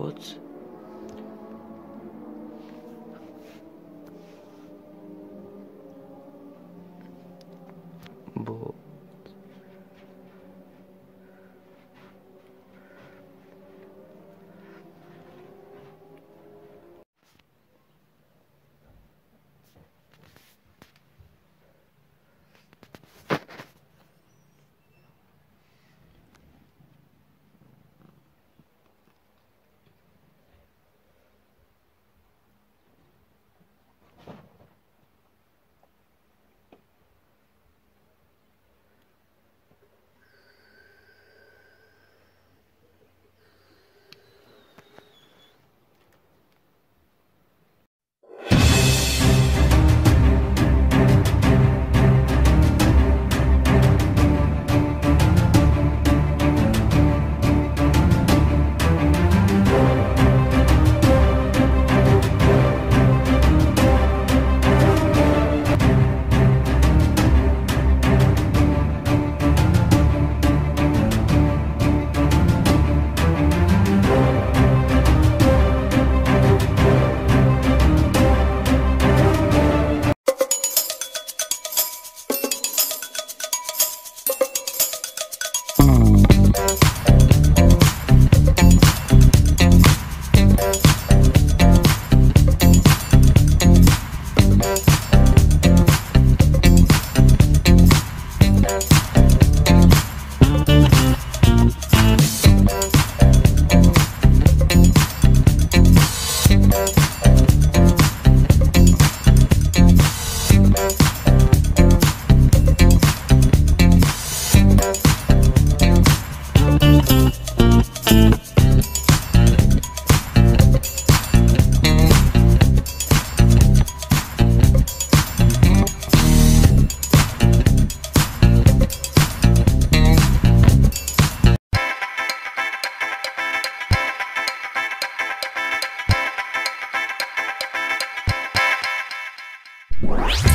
robots What?